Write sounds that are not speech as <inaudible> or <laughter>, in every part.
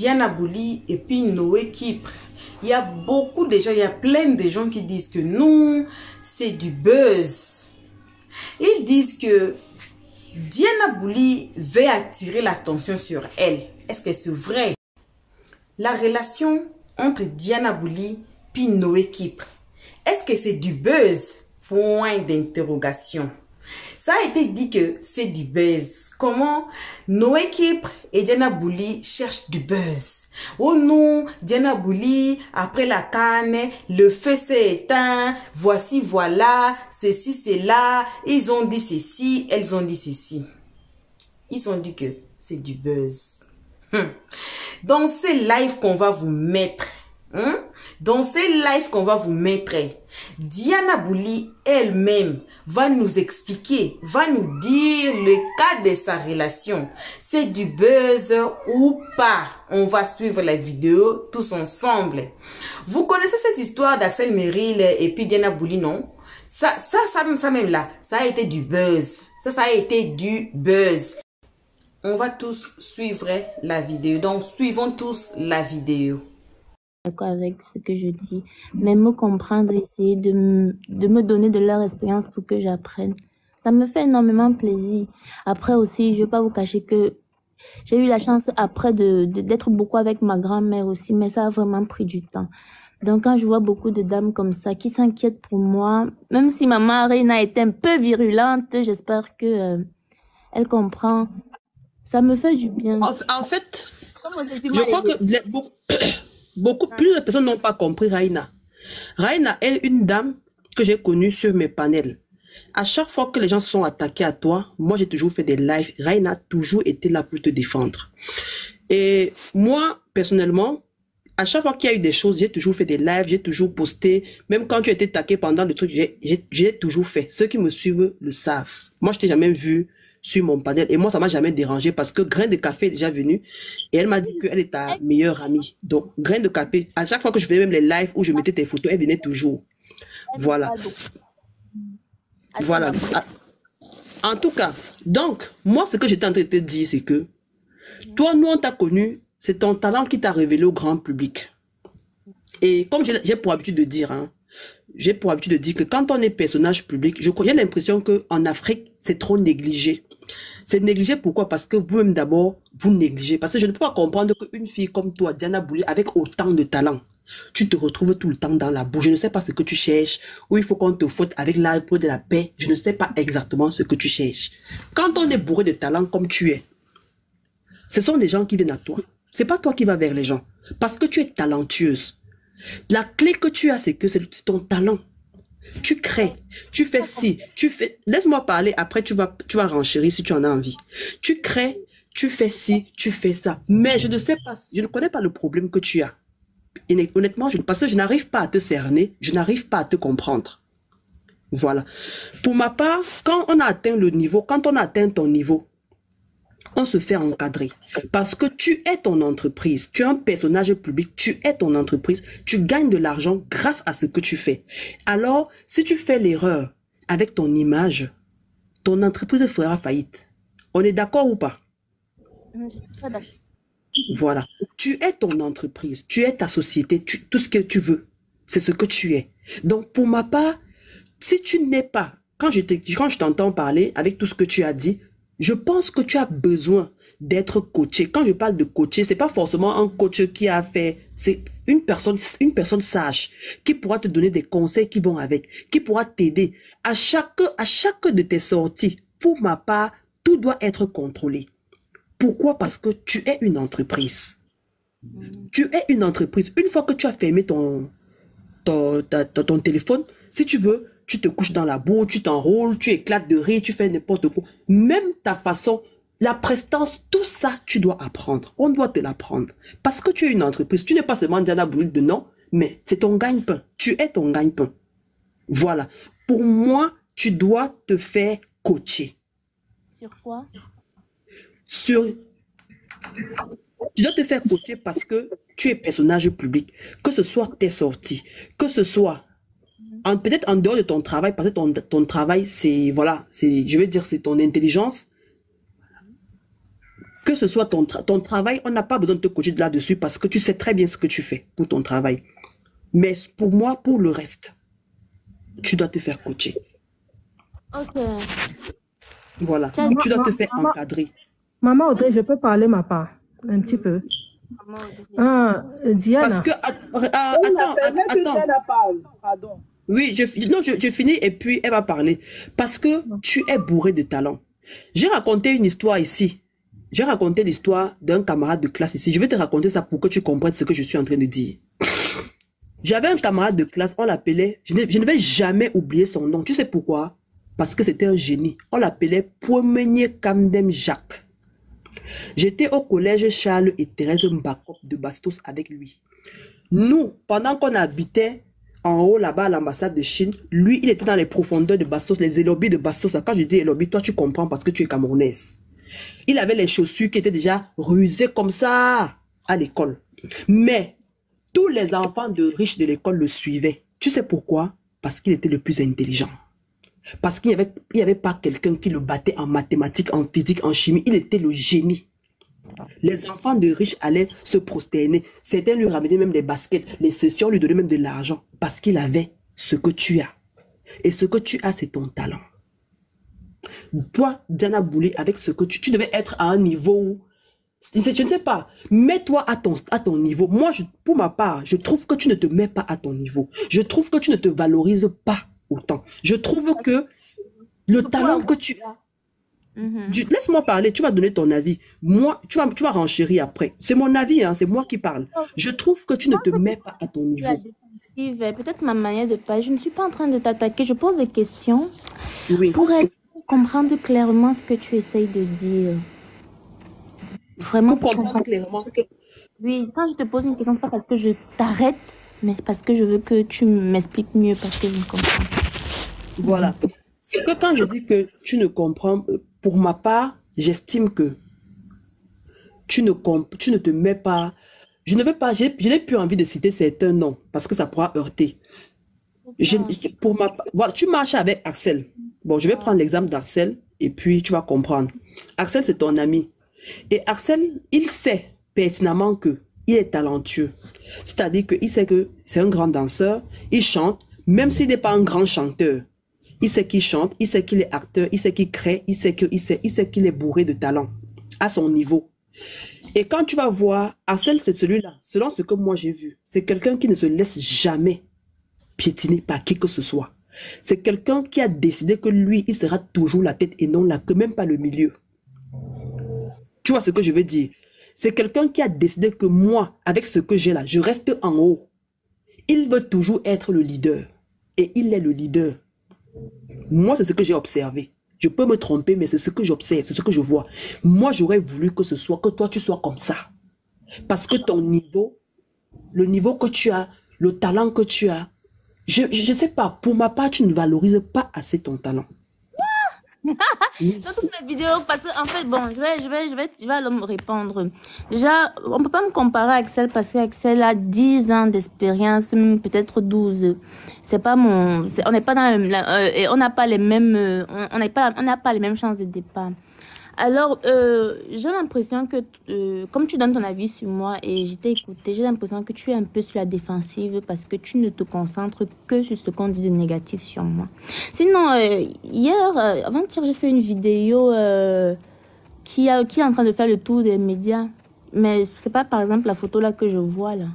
Diana Bouli et puis Noé Kipre, il y a beaucoup de gens, il y a plein de gens qui disent que non, c'est du buzz. Ils disent que Diana Bouli veut attirer l'attention sur elle. Est-ce que c'est vrai? La relation entre Diana Bouli puis Noé Kipre, est-ce que c'est du buzz? Point d'interrogation. Ça a été dit que c'est du buzz. Comment Noé Kipre et Diana Bouli cherchent du buzz. Oh non, Diana Bouli, après la canne, le feu s'est éteint, voici, voilà, ceci, c'est là, ils ont dit ceci, elles ont dit ceci. Ils ont dit que c'est du buzz. Hum. Dans ces lives qu'on va vous mettre, Hein? Dans ces lives qu'on va vous mettre, Diana Bouli elle-même va nous expliquer, va nous dire le cas de sa relation. C'est du buzz ou pas? On va suivre la vidéo tous ensemble. Vous connaissez cette histoire d'Axel Merrill et puis Diana Bouli, non? Ça, ça, ça, ça même là, ça a été du buzz. Ça, ça a été du buzz. On va tous suivre la vidéo. Donc, suivons tous la vidéo d'accord avec ce que je dis, mais me comprendre, essayer de, me- de me donner de leur expérience pour que j'apprenne. Ça me fait énormément plaisir. Après aussi, je vais pas vous cacher que j'ai eu la chance après de, de- d'être beaucoup avec ma grand-mère aussi, mais ça a vraiment pris du temps. Donc quand je vois beaucoup de dames comme ça qui s'inquiètent pour moi, même si maman Reina est un peu virulente, j'espère que euh, elle comprend. Ça me fait du bien. En, en fait, je crois que <clears throat> beaucoup, beaucoup plus de personnes n'ont pas compris Raina. Raina est une dame que j'ai connue sur mes panels. À chaque fois que les gens se sont attaqués à toi, moi j'ai toujours fait des lives. Raina a toujours été là pour te défendre. Et moi, personnellement, à chaque fois qu'il y a eu des choses, j'ai toujours fait des lives, j'ai toujours posté. Même quand tu été attaqué pendant le truc, j'ai toujours fait. Ceux qui me suivent le savent. Moi, je t'ai jamais vu sur mon panel. Et moi, ça m'a jamais dérangé parce que Grain de Café est déjà venue et elle m'a dit qu'elle est ta meilleure amie. Donc, Grain de Café, à chaque fois que je faisais même les lives où je mettais tes photos, elle venait toujours. Voilà. Voilà. Ah. En tout cas, donc, moi, ce que j'étais en train de te dire, c'est que toi, nous, on t'a connu, c'est ton talent qui t'a révélé au grand public. Et comme j'ai pour habitude de dire, hein, j'ai pour habitude de dire que quand on est personnage public, je crois- j'ai l'impression que en Afrique, c'est trop négligé. C'est négligé pourquoi? Parce que vous-même d'abord, vous négligez. Parce que je ne peux pas comprendre qu'une fille comme toi, Diana Bouli, avec autant de talent, tu te retrouves tout le temps dans la boue. Je ne sais pas ce que tu cherches, ou il faut qu'on te faute avec l'arbre de la paix. Je ne sais pas exactement ce que tu cherches. Quand on est bourré de talent comme tu es, ce sont des gens qui viennent à toi. C'est pas toi qui vas vers les gens. Parce que tu es talentueuse. La clé que tu as, c'est que c'est ton talent. Tu crées, tu fais ci, tu fais. Laisse-moi parler. Après, tu vas, tu vas renchérir si tu en as envie. Tu crées, tu fais ci, tu fais ça. Mais je ne sais pas, je ne connais pas le problème que tu as. Honnêtement, parce que je n'arrive pas à te cerner, je n'arrive pas à te comprendre. Voilà. Pour ma part, quand on atteint le niveau, quand on atteint ton niveau, on se fait encadrer. Parce que tu es ton entreprise, tu es un personnage public, tu es ton entreprise, tu gagnes de l'argent grâce à ce que tu fais. Alors, si tu fais l'erreur avec ton image, ton entreprise fera faillite. On est d'accord ou pas? Voilà. Tu es ton entreprise, tu es ta société, tu- tout ce que tu veux. C'est ce que tu es. Donc, pour ma part, si tu n'es pas, quand je t'entends parler avec tout ce que tu as dit, je pense que tu as besoin d'être coaché. Quand je parle de coacher, c'est pas forcément un coach qui a fait, c'est une personne, une personne sage qui pourra te donner des conseils qui vont avec, qui pourra t'aider à chaque, à chaque de tes sorties. Pour ma part, tout doit être contrôlé. Pourquoi? Parce que tu es une entreprise. Tu es une entreprise. Une fois que tu as fermé ton, ton, ta- ta- ton téléphone, si tu veux, tu te couches dans la boue, tu t'enrôles, tu éclates de rire, tu fais n'importe quoi. Même ta façon, la prestance, tout ça, tu dois apprendre. On doit te l'apprendre. Parce que tu es une entreprise. Tu n'es pas seulement Diana Brûle de nom, mais c'est ton gagne-pain. Tu es ton gagne-pain. Voilà. Pour moi, tu dois te faire coacher Sur quoi? Sur tu dois te faire coacher parce que tu es personnage public, que ce soit tes sorties, que ce soit peut-être en dehors de ton travail, parce que ton, ton travail, c'est, voilà, c'est, je vais dire, c'est ton intelligence. que ce soit ton, tra- ton travail, on n'a pas besoin de te coacher là-dessus parce que tu sais très bien ce que tu fais pour ton travail. Mais pour moi, pour le reste, tu dois te faire coacher. Ok. Voilà. Tiens, Tu dois te maman, faire maman, encadrer. maman Audrey, je peux parler ma part un petit peu. Ah, euh, Diana, Parce que, ah, Elle attends. Pardon. Oui, je, non, je, je finis et puis elle va parler. Parce que tu es bourré de talent. J'ai raconté une histoire ici. J'ai raconté l'histoire d'un camarade de classe ici. Je vais te raconter ça pour que tu comprennes ce que je suis en train de dire. <laughs> J'avais un camarade de classe, on l'appelait, je ne, je ne vais jamais oublier son nom. Tu sais pourquoi? Parce que c'était un génie. On l'appelait Premier Camdem Jacques. J'étais au collège Charles et Thérèse Mbakop de Bastos avec lui. Nous, pendant qu'on habitait en haut là-bas à l'ambassade de Chine, lui, il était dans les profondeurs de Bastos, les élobis de Bastos. Quand je dis élobis, toi, tu comprends parce que tu es camerounaise. Il avait les chaussures qui étaient déjà rusées comme ça à l'école. Mais tous les enfants de riches de l'école le suivaient. Tu sais pourquoi? Parce qu'il était le plus intelligent. Parce qu'il n'y avait pas quelqu'un qui le battait en mathématiques, en physique, en chimie. Il était le génie. Les enfants de riches allaient se prosterner. Certains lui ramenaient même des baskets. Les sessions lui donnaient même de l'argent. Parce qu'il avait ce que tu as. Et ce que tu as, c'est ton talent. Toi, Diana Boulay, avec ce que tu, tu devais être à un niveau où, je ne sais pas, mets-toi à ton, à ton niveau. Moi, je, pour ma part, je trouve que tu ne te mets pas à ton niveau. Je trouve que tu ne te valorises pas autant. Je trouve que le talent que tu as, Mhm. Laisse-moi parler, tu vas donner ton avis. Moi, tu vas, tu vas renchérir après. C'est mon avis, hein, c'est moi qui parle. Je trouve que tu ne te mets pas à ton niveau. est Peut-être ma manière de parler. Je ne suis pas en train de t'attaquer. Je pose des questions Oui. pour être- comprendre clairement ce que tu essayes de dire. Vraiment Pour comprendre comprendre. clairement. Oui, quand je te pose une question, c'est pas parce que je t'arrête, mais c'est parce que je veux que tu m'expliques mieux parce que je ne comprends pas. Voilà. Que quand je dis que tu ne comprends, euh, pour ma part, j'estime que tu ne, te mets pas. Je ne pas, je n'ai plus envie de citer certains noms parce que ça pourra heurter. Tu marches avec Axel. Bon, je vais prendre l'exemple d'Axel et puis tu vas comprendre. Axel, c'est ton ami. Et Axel, il sait pertinemment que il est talentueux. C'est-à-dire qu'il sait que c'est un grand danseur, il chante, même s'il n'est pas un grand chanteur. Il sait qu'il chante, il sait qu'il est acteur, il sait qu'il crée, il sait qu'il est bourré de talent à son niveau. Et quand tu vas voir, Axel, c'est celui-là, selon ce que moi j'ai vu, c'est quelqu'un qui ne se laisse jamais piétiner par qui que ce soit. C'est quelqu'un qui a décidé que lui, il sera toujours la tête et non la queue, même pas le milieu. Tu vois ce que je veux dire? C'est quelqu'un qui a décidé que moi, avec ce que j'ai là, je reste en haut. Il veut toujours être le leader. Et il est le leader. Moi, c'est ce que j'ai observé. Je peux me tromper, mais c'est ce que j'observe, c'est ce que je vois. Moi, j'aurais voulu que ce soit, que toi, tu sois comme ça. Parce que ton niveau, le niveau que tu as, le talent que tu as, je, je sais pas, pour ma part, tu ne valorises pas assez ton talent. Dans toutes mes vidéos, parce que en fait, bon, je vais, je vais, je vais, je vais me répondre. Déjà, on peut pas me comparer à Axel parce qu'Axel a 10 ans d'expérience, peut-être 12. C'est pas mon, c'est- on n'est pas dans la, euh, et on n'a pas les mêmes, euh, on n'est pas, on n'a pas les mêmes chances de départ. Alors, euh, j'ai l'impression que, euh, comme tu donnes ton avis sur moi et je t'ai écouté, j'ai l'impression que tu es un peu sur la défensive parce que tu ne te concentres que sur ce qu'on dit de négatif sur moi. Sinon, euh, hier, avant-hier, j'ai fait une vidéo qui, qui est en train de faire le tour des médias. Mais c'est pas, par exemple, la photo là que je vois là.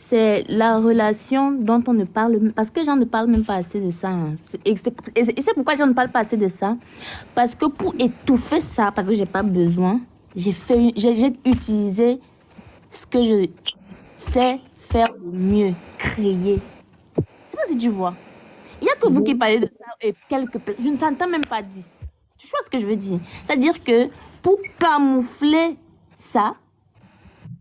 C'est la relation dont on ne parle parce que gens ne parlent même pas assez de ça. hein. C'est- Et c'est c'est- c'est pourquoi gens ne parlent pas assez de ça. Parce que pour étouffer ça, parce que j'ai pas besoin, j'ai utilisé ce que je sais faire de mieux, créer. C'est pas si tu vois. Il n'y a que vous qui parlez de ça et quelques personnes. Je ne s'entends même pas 10. Tu vois ce que je veux dire? C'est-à-dire que pour camoufler ça,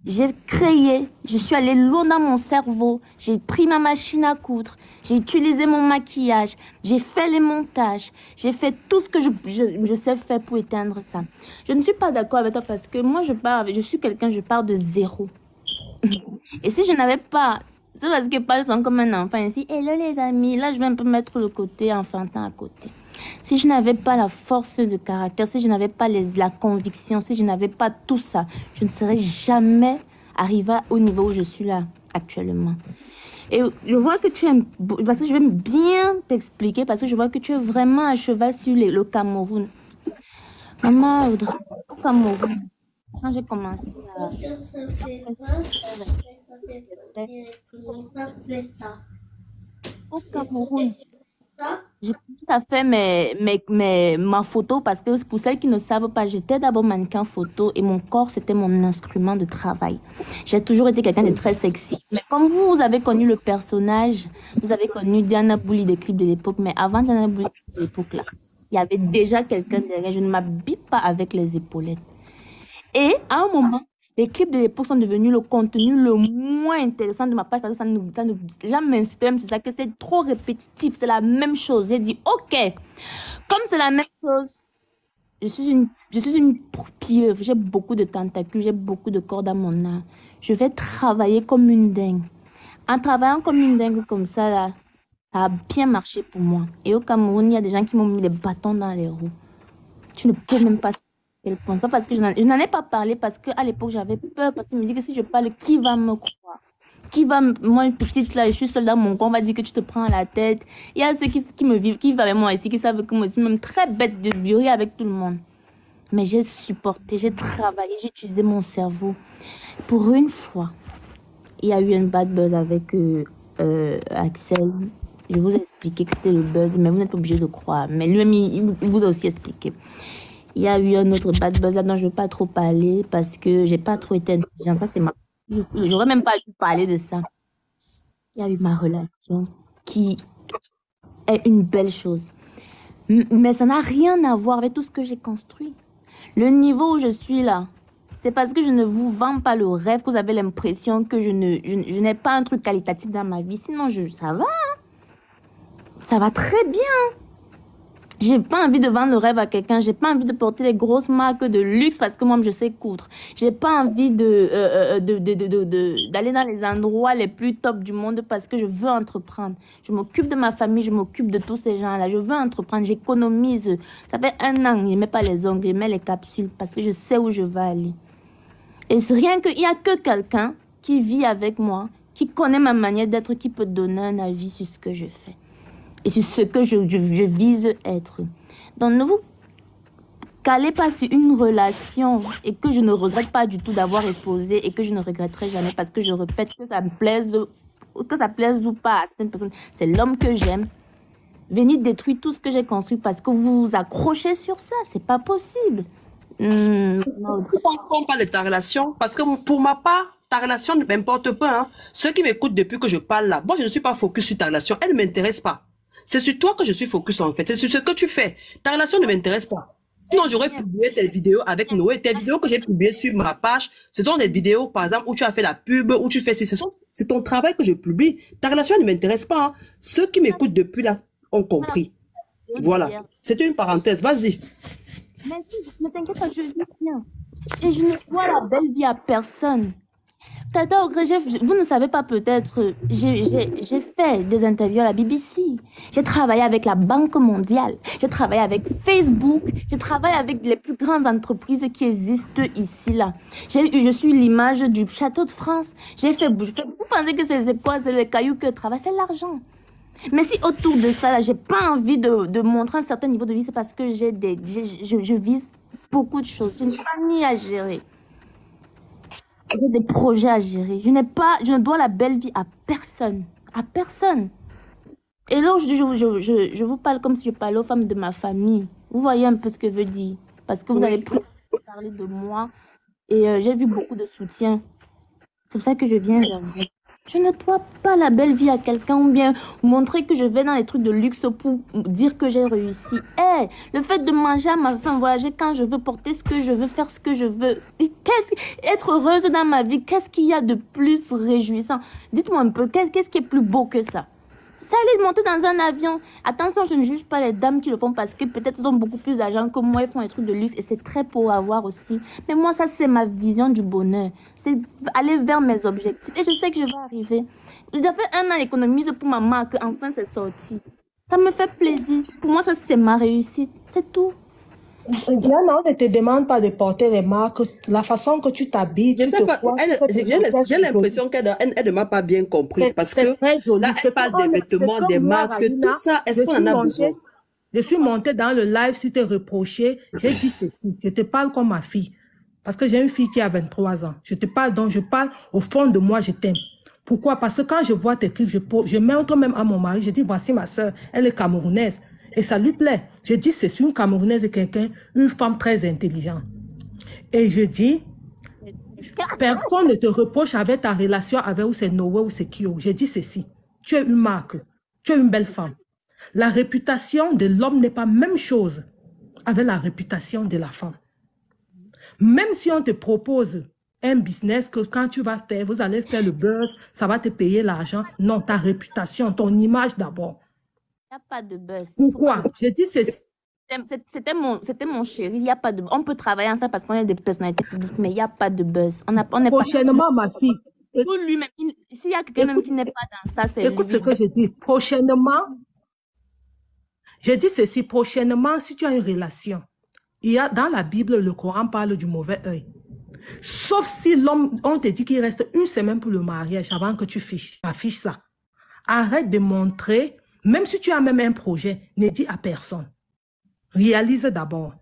j'ai créé, je suis allée loin dans mon cerveau, j'ai pris ma machine à coudre, j'ai utilisé mon maquillage, j'ai fait les montages, j'ai fait tout ce que je, sais faire pour éteindre ça. Je ne suis pas d'accord avec toi parce que moi, je pars, je suis quelqu'un, je pars de zéro. <laughs> Et si je n'avais pas, c'est parce que sont comme un enfant ici. Hello les amis, là je vais un peu mettre le côté enfantin à côté. Si je n'avais pas la force de caractère, si je n'avais pas les, la conviction, si je n'avais pas tout ça, je ne serais jamais arrivée au niveau où je suis là actuellement. Et je vois que tu aimes, parce que je vais bien t'expliquer, parce que je vois que tu es vraiment à cheval sur les- le Cameroun. Maman, au Cameroun, quand j'ai commencé à... Au Cameroun, j'ai commencé à faire mes, mes, mes- ma photo parce que pour celles qui ne savent pas, j'étais d'abord mannequin photo et mon corps, c'était mon instrument de travail. J'ai toujours été quelqu'un de très sexy. Mais comme vous, vous avez connu le personnage, vous avez connu Diana Bouli des clips de l'époque, mais avant Diana Bouli de l'époque, il y avait déjà quelqu'un derrière. Je ne m'habille pas avec les épaulettes. Et à un moment, les clips de l'époque sont devenus le contenu le moins intéressant de ma page parce que ça nous, ça m'insultaient même sur ça, que c'est trop répétitif, c'est la même chose. J'ai dit, ok, comme c'est la même chose, je suis une, je suis une pieuvre, j'ai beaucoup de tentacules, j'ai beaucoup de cordes à mon âme. Je vais travailler comme une dingue. En travaillant comme une dingue comme ça, là, ça a bien marché pour moi. Et au Cameroun, il y a des gens qui m'ont mis les bâtons dans les roues. Tu ne peux même pas quel point. Pas parce que je n'en ai pas parlé parce qu'à l'époque j'avais peur parce qu'il me dit que si je parle, qui va me croire? Qui va. Moi, une petite là, je suis seule dans mon coin, on va dire que tu te prends la tête. Il y a ceux qui, me vivent, qui vivent avec moi ici, qui savent que moi je suis même très bête de bureau avec tout le monde. Mais j'ai supporté, j'ai travaillé, j'ai utilisé mon cerveau. Pour une fois, il y a eu un bad buzz avec euh, euh, Axel. Je vous ai expliqué que c'était le buzz, mais vous n'êtes pas obligé de croire. Mais lui-même, il vous a aussi expliqué. Il y a eu un autre bad buzz dont je ne veux pas trop parler parce que j'ai pas trop été intelligente. Ça, c'est ma. J'aurais même pas dû parler de ça. Il y a eu ma relation qui est une belle chose. Mais ça n'a rien à voir avec tout ce que j'ai construit. Le niveau où je suis là, c'est parce que je ne vous vends pas le rêve que vous avez l'impression que je ne, je, n'ai pas un truc qualitatif dans ma vie. Sinon, ça va. hein. Ça va très bien. J'ai pas envie de vendre le rêve à quelqu'un. J'ai pas envie de porter des grosses marques de luxe parce que moi, je sais coudre. J'ai pas envie de, euh, euh, de- de- d'aller dans les endroits les plus top du monde parce que je veux entreprendre. Je m'occupe de ma famille, je m'occupe de tous ces gens-là. Je veux entreprendre, j'économise. Ça fait un an, je mets pas les ongles, je mets les capsules parce que je sais où je vais aller. Et c'est rien qu'il y a que quelqu'un qui vit avec moi, qui connaît ma manière d'être, qui peut donner un avis sur ce que je fais et sur ce que je, vise être. Donc ne vous calez pas sur une relation et que je ne regrette pas du tout d'avoir exposé et que je ne regretterai jamais parce que je répète que ça me plaise, que ça plaise ou pas à certaines personnes, c'est l'homme que j'aime. Venir détruire tout ce que j'ai construit parce que vous vous accrochez sur ça, c'est pas possible. Hmm, non. Pourquoi on parle de ta relation? Parce que pour ma part, ta relation ne m'importe pas. hein. Ceux qui m'écoutent depuis que je parle là, moi je ne suis pas focus sur ta relation, elle ne m'intéresse pas. C'est sur toi que je suis focus en fait, c'est sur ce que tu fais. Ta relation ne m'intéresse pas. Sinon, j'aurais publié tes vidéos avec Noé. Tes vidéos que j'ai publiées sur ma page, ce sont des vidéos, par exemple, où tu as fait la pub, où tu fais ci. C'est ton travail que je publie. Ta relation ne m'intéresse pas. hein. Ceux qui m'écoutent depuis là ont compris. Voilà. C'était une parenthèse. Vas-y. Si, ne t'inquiète pas, je vis bien. Et je ne vois la belle vie à personne. Tata j'ai- vous ne savez pas peut-être, j'ai fait des interviews à la BBC. J'ai travaillé avec la Banque mondiale. J'ai travaillé avec Facebook. J'ai travaillé avec les plus grandes entreprises qui existent ici, là. Je suis l'image du château de France. Je vous pensez que c'est quoi? C'est les cailloux que je travaille? C'est l'argent. Mais si autour de ça, j'ai pas envie de, montrer un certain niveau de vie, c'est parce que j'ai des, je, je vise beaucoup de choses. J'ai une famille à gérer. J'ai des projets à gérer. Je n'ai pas, je ne dois la belle vie à personne. À personne. Et là, je, je, je, je, je vous parle comme si je parlais aux femmes de ma famille. Vous voyez un peu ce que je veux dire. Parce que vous avez pris parler de moi. Et euh, j'ai vu beaucoup de soutien. C'est pour ça que je viens vers vous. Je ne dois pas la belle vie à quelqu'un ou bien montrer que je vais dans les trucs de luxe pour dire que j'ai réussi. Eh, le fait de manger à ma faim, voyager quand je veux, porter ce que je veux, faire ce que je veux. Qu'est-ce être heureuse dans ma vie, qu'est-ce qu'il y a de plus réjouissant? Dites-moi un peu, qu'est-ce qui est plus beau que ça? Ça allait monter dans un avion. Attention, je ne juge pas les dames qui le font parce que peut-être elles ont beaucoup plus d'argent que moi, elles font des trucs de luxe et c'est très beau à voir aussi. Mais moi, ça, c'est ma vision du bonheur. C'est aller vers mes objectifs et je sais que je vais arriver. J'ai fait un an d'économise pour ma marque, enfin, c'est sorti. Ça me fait plaisir. Pour moi, ça, c'est ma réussite. C'est tout. Diana, on ne te demande pas de porter les marques. La façon que tu t'habilles, tu te pas, elle- j'ai l'impression qu'elle elle, elle ne m'a pas bien comprise parce que joli. là, elle parle des vêtements, des marques, Raina, tout ça. Est-ce qu'on suis en a montée- besoin? Je suis montée dans le live si te reproché. J'ai dit ceci. Je te parle comme ma fille. Parce que j'ai une fille qui a 23 ans. Je te parle donc, je parle au fond de moi, je t'aime. Pourquoi? Parce que quand je vois tes clips, je, je montre même à mon mari, je dis, voici ma soeur, elle est camerounaise. Et ça lui plaît. Je dis, c'est une camerounaise et quelqu'un, une femme très intelligente. Et je dis, personne ne te reproche avec ta relation avec ou c'est Noé ou c'est Kyo. Je dis ceci. Tu es une marque. Tu es une belle femme. La réputation de l'homme n'est pas même chose avec la réputation de la femme. Même si on te propose un business que quand tu vas faire, vous allez faire le buzz, ça va te payer l'argent. Non, ta réputation, ton image d'abord. Il n'y a pas de buzz. Pourquoi? Je dis ceci. C'était- mon, c'était mon chéri. Il y a pas de, on peut travailler ensemble parce qu'on est des personnalités publiques, mais il n'y a pas de buzz. On a, on pas. Prochainement, ma fille, Pour lui-même, il- s'il y a quelqu'un qui n'est pas dans ça, c'est Écoute ce que je dis. Prochainement, j'ai dit ceci. Prochainement, si tu as une relation, il y a dans la Bible, le Coran parle du mauvais œil. Sauf si l'homme, on te dit qu'il reste une semaine pour le mariage avant que tu fiches, ça. Arrête de montrer, même si tu as même un projet, ne dis à personne. Réalise d'abord.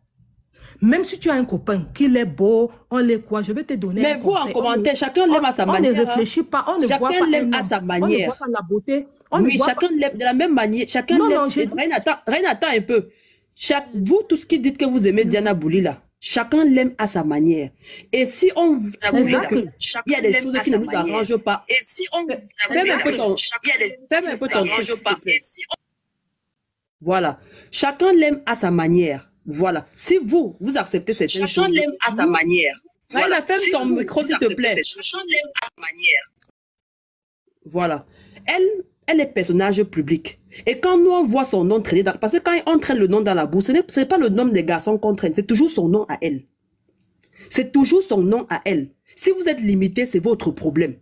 Même si tu as un copain, qu'il est beau, on l'est quoi, je vais te donner Mais un vous, en conseil. On commentaire, chacun l'aime à sa on manière, ne hein. réfléchit pas, on ne Chacun voit pas l'aime à sa On ne manière. voit pas la beauté. On Oui, voit chacun l'aime de la même manière. Chacun Non, l'aime. Reine, attends un peu. Chaque, vous, tous qui dites que vous aimez Diana Bouli, là, chacun l'aime à sa manière. Et si on vous avoue là, que Exact. il y a des choses qui ne nous arrangent pas, Et si on fais un peu ton, fais un peu ton. Voilà. Chacun l'aime à sa manière. Voilà. Si vous, vous acceptez certaines Chacun choses. l'aime à sa manière. Reine, ferme ton micro, s'il te plaît. cette- Chacun l'aime à sa manière. Voilà. Elle, elle est personnage public. Et quand nous, on voit son nom traîner dans... Parce que quand on traîne le nom dans la bourse, ce n'est pas le nom des garçons qu'on traîne, c'est toujours son nom à elle. C'est toujours son nom à elle. Si vous êtes limité, c'est votre problème.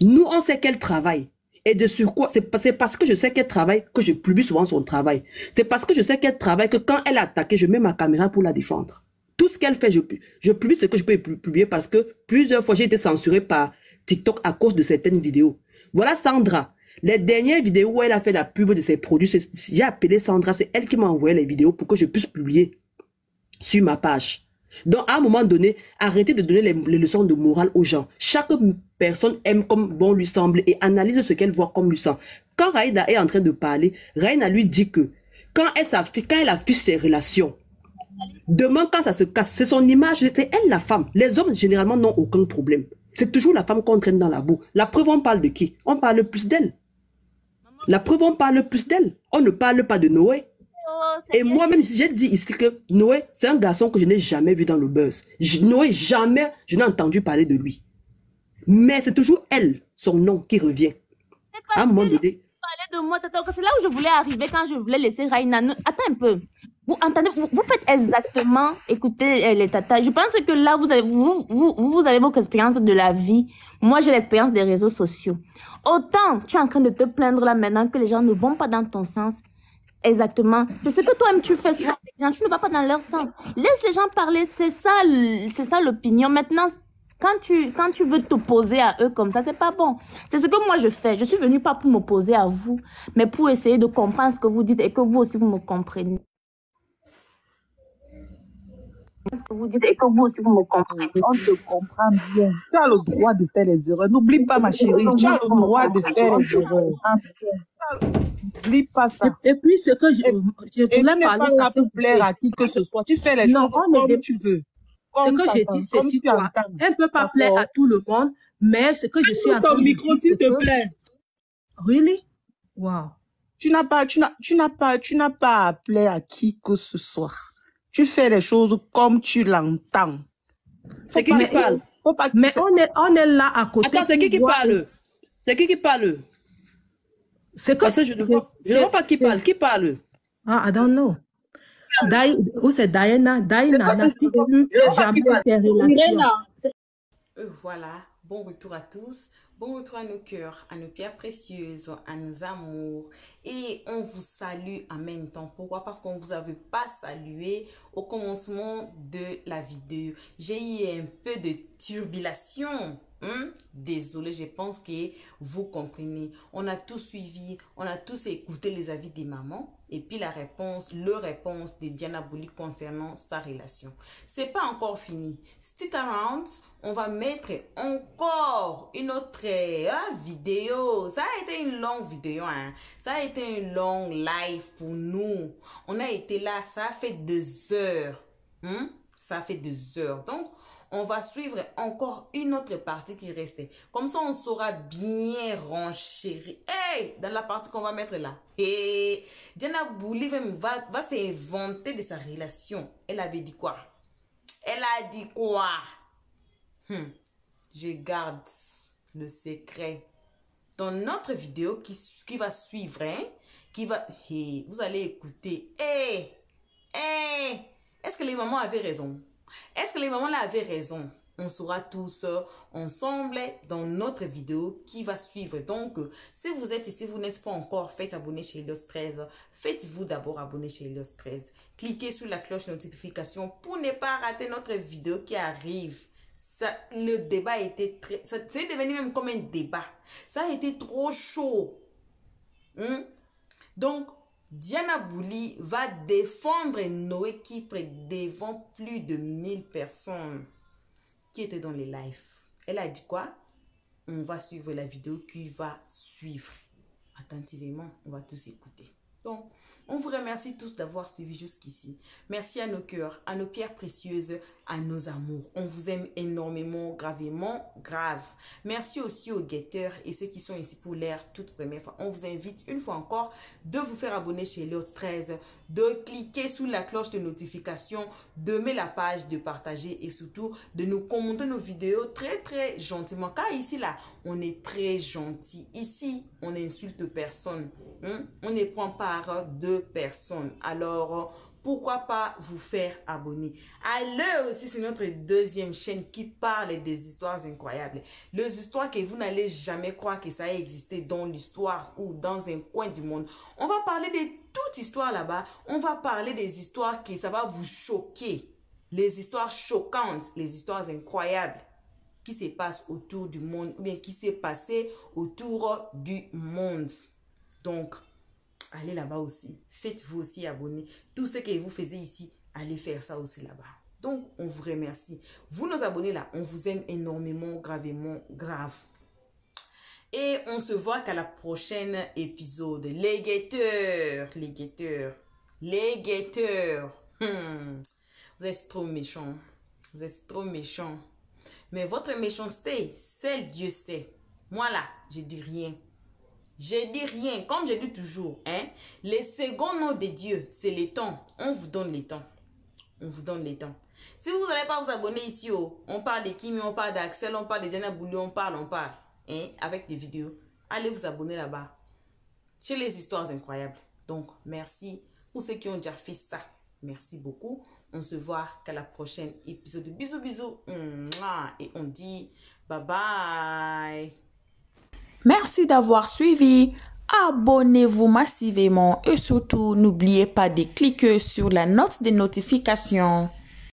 Nous, on sait qu'elle travaille. Et de sur quoi C'est parce que je sais qu'elle travaille que je publie souvent son travail. C'est parce que je sais qu'elle travaille que quand elle est attaquée, je mets ma caméra pour la défendre. Tout ce qu'elle fait, je, je publie ce que je peux pu- publier parce que plusieurs fois, j'ai été censurée par TikTok à cause de certaines vidéos. Voilà Sandra. Les dernières vidéos où elle a fait la pub de ses produits, j'ai appelé Sandra, c'est elle qui m'a envoyé les vidéos pour que je puisse publier sur ma page. Donc, à un moment donné, arrêtez de donner les, leçons de morale aux gens. Chaque personne aime comme bon lui semble et analyse ce qu'elle voit comme lui semble. Quand Raïda est en train de parler, Raïda lui dit que quand elle, s'affiche- quand elle affiche ses relations, demain quand ça se casse, c'est son image, c'est elle la femme. Les hommes, généralement, n'ont aucun problème. C'est toujours la femme qu'on traîne dans la boue. La preuve, on parle de qui? On parle plus d'elle. La preuve, on parle plus d'elle. On ne parle pas de Noé. Oh, Et moi-même, j'ai dit ici que Noé, c'est un garçon que je n'ai jamais vu dans le buzz. Je- Noé, jamais je n'ai entendu parler de lui. Mais c'est toujours elle, son nom, qui revient. À un moment donné, de moi, c'est là où je voulais arriver quand je voulais laisser Raina. Attends un peu. Vous entendez, vous, faites exactement, écoutez euh, les tatas. Je pense que là, vous avez, vous, vous, vous avez votre expérience de la vie. Moi, j'ai l'expérience des réseaux sociaux. Autant tu es en train de te plaindre là maintenant que les gens ne vont pas dans ton sens. Exactement. C'est ce que toi-même tu fais les gens. Tu ne vas pas dans leur sens. Laisse les gens parler. C'est ça, c'est ça l'opinion. Maintenant, quand tu, quand tu veux t'opposer à eux comme ça, c'est pas bon. C'est ce que moi je fais. Je suis venue pas pour m'opposer à vous, mais pour essayer de comprendre ce que vous dites et que vous aussi vous me compreniez. Vous dites et que vous aussi vous me comprenez. On te comprend bien. Tu as le droit de faire les erreurs. N'oublie pas, ma chérie, tu as le droit de faire les erreurs. N'oublie pas ça. Et, et puis, ce que je, je Et tu voulais n'es pas parler là aussi, pour plaire à qui que ce soit. Tu fais les Non, choses on est comme des- tu veux. ce que j'ai dit, c'est si tu quoi. entends. Elle ne peut pas plaire à tout le monde, mais ce que je suis en train ton de micro, dire, s'il te plaît. Really? Wow. Tu n'as pas, tu n'as, tu n'as pas, tu n'as pas à plaire à qui que ce soit. Tu fais les choses comme tu l'entends. c'est qui qui parle? Faut pas Mais on est, on est là à côté. Attends, c'est qui qui parle? C'est qui qui parle? C'est que Parce que je ne vois, je ne vois pas qui parle. Qui parle? Ah, I don't know. Di- ou c'est Diana? Diana n'a plus jamais tes relations. Euh, voilà, bon retour à tous. Bon retour à nos cœurs, à nos pierres précieuses, à nos amours. Et on vous salue en même temps. Pourquoi? Parce qu'on ne vous avait pas salué au commencement de la vidéo. J'ai eu un peu de turbulation. Désolé, je pense que vous comprenez. On a tous suivi, on a tous écouté les avis des mamans et puis la réponse, le réponse de Diana Bouli concernant sa relation. C'est pas encore fini. Stick around, on va mettre encore une autre hein, vidéo. Ça a été une longue vidéo, hein. Ça a été un long live pour nous. On a été là, ça a fait deux heures. Hein? Ça a fait deux heures. Donc, on va suivre encore une autre partie qui restait. Comme ça, on saura bien renchérir. Hey, dans la partie qu'on va mettre là. Et Diana Bouli va, va s'inventer de sa relation. Elle avait dit quoi? Elle a dit quoi? Hmm, je garde le secret. Dans notre vidéo qui, qui va suivre, hein, qui va... Hey, vous allez écouter. Hey, hey, est-ce que les mamans avaient raison? Est-ce que les mamans là avaient raison? On sera tous ensemble dans notre vidéo qui va suivre. Donc, si vous êtes ici, vous n'êtes pas encore fait abonner chez Elios 13, faites-vous d'abord abonner chez Elios 13. Cliquez sur la cloche notification pour ne pas rater notre vidéo qui arrive. Ça, le débat été très... C'est devenu même comme un débat. Ça a été trop chaud. Hmm? Donc, Diana Bouli va défendre Noé Kipre devant plus de 1000 personnes qui étaient dans les lives. Elle a dit quoi? On va suivre la vidéo qui va suivre. Attentivement, on va tous écouter. Donc, on vous remercie tous d'avoir suivi jusqu'ici. Merci à nos cœurs, à nos pierres précieuses, à nos amours. On vous aime énormément, gravement, grave. Merci aussi aux guetteurs et ceux qui sont ici pour l'air toute première fois. On vous invite une fois encore de vous faire abonner chez Léo 13, de cliquer sous la cloche de notification, de mettre la page, de partager et surtout de nous commenter nos vidéos très très gentiment. Car ici là, on est très gentil. Ici, on n'insulte personne. Hein? On ne prend part de personnes. Alors, pourquoi pas vous faire abonner? Allez aussi sur notre deuxième chaîne qui parle des histoires incroyables. Les histoires que vous n'allez jamais croire que ça a existé dans l'histoire ou dans un coin du monde. On va parler de toute histoire là-bas. On va parler des histoires qui ça va vous choquer. Les histoires choquantes, les histoires incroyables qui se passent autour du monde ou bien qui s'est passé autour du monde. Donc, allez là-bas aussi. Faites-vous aussi abonner. Tout ce que vous faisiez ici, allez faire ça aussi là-bas. Donc, on vous remercie. Vous nous abonnez là, on vous aime énormément, gravement, grave. Et on se voit qu'à la prochaine épisode. Les guetteurs, les guetteurs, les guetteurs. Hmm. Vous êtes trop méchants. Vous êtes trop méchants. Mais votre méchanceté, seul Dieu sait. Moi là, je dis rien. Je dis rien, comme je dis toujours, hein, les seconds noms de Dieu, c'est les temps. On vous donne les temps. On vous donne les temps. Si vous n'allez pas vous abonner ici, oh, on parle de Kimi, on parle d'Axel, on parle de Jana Boulou, on parle, on parle, hein, avec des vidéos. Allez vous abonner là-bas. Chez les histoires incroyables. Donc, merci pour ceux qui ont déjà fait ça. Merci beaucoup. On se voit qu'à la prochaine épisode. Bisous, bisous. Et on dit bye bye. Merci d'avoir suivi. Abonnez-vous massivement et surtout n'oubliez pas de cliquer sur la note de notification.